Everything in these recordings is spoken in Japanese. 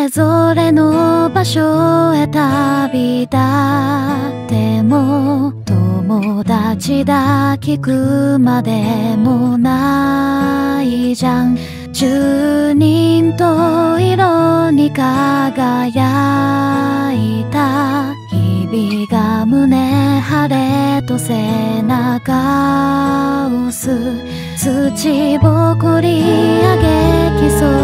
れぞれの場所へ旅立っても友達だ聞くまでもないじゃん。十人と色に輝いた日々が胸晴れと背中を押す。土ぼこり上げきそう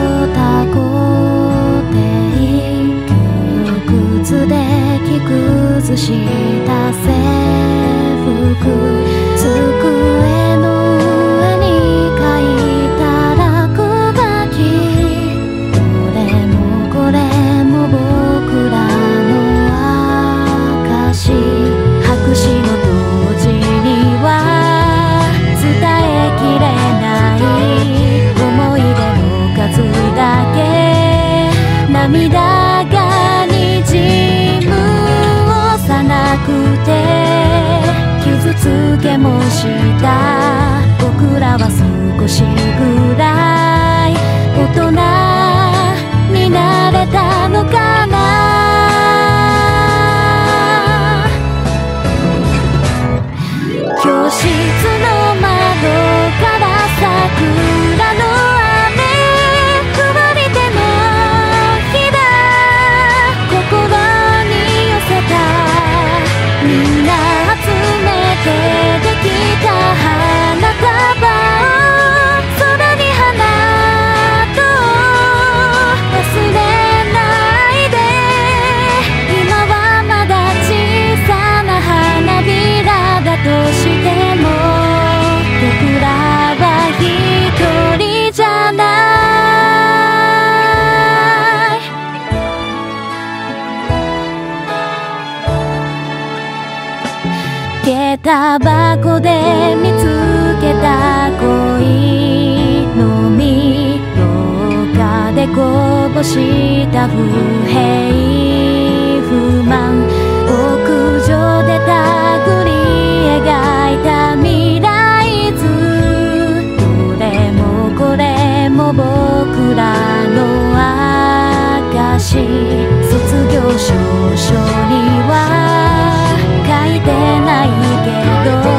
崩した制服机の上に書いた落書き。どれもこれも僕らの証白紙の文字には伝えきれない思い出の数だけ。涙けもした。僕らは少しぐらい大人になれたのかな。教室の窓から桜の雨ふわり手のひだ。心に寄せた。みんな下駄箱で見つけた恋の実廊下でこぼした不平不満屋上でたぐり描いた未来図どれもこれも僕らの証卒業証書にはてないけど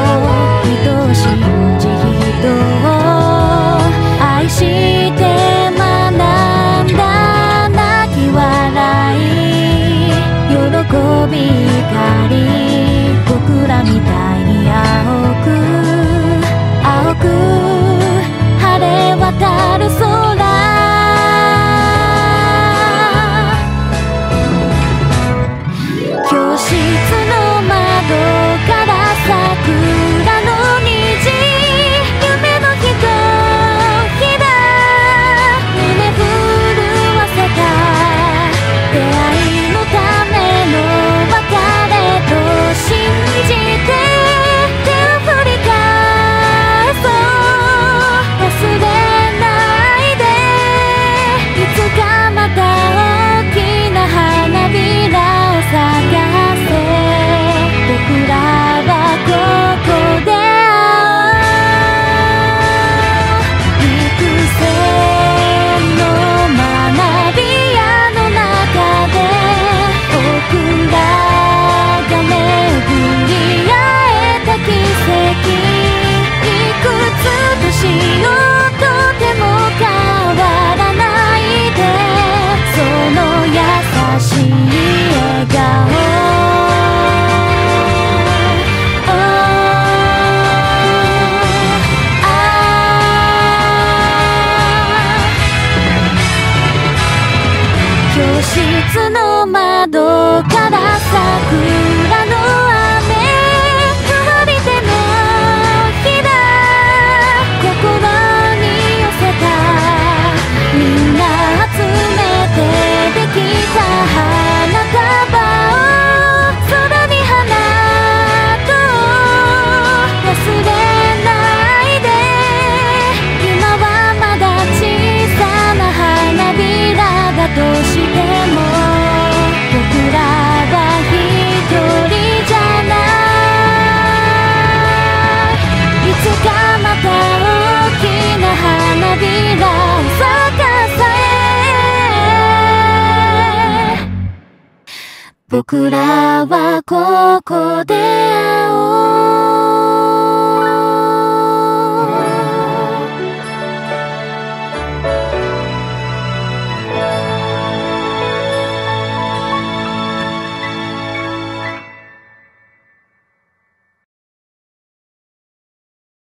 僕らはここで会おう。